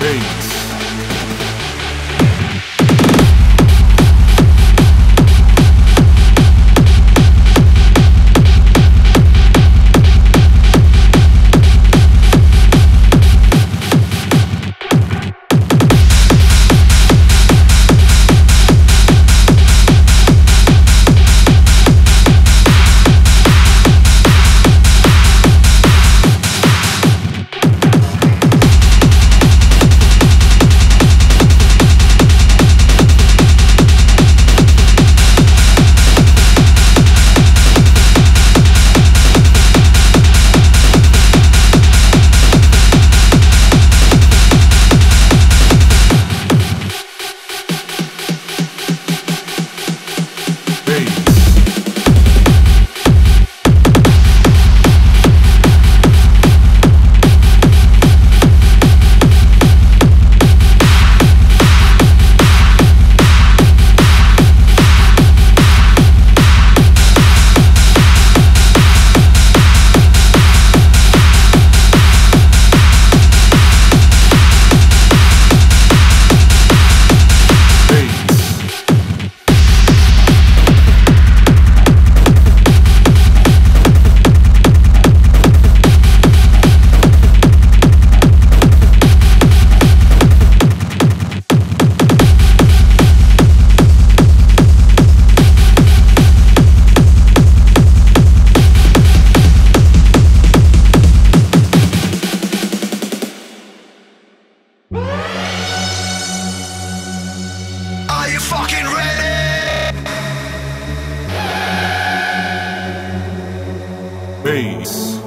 Peace. Peace.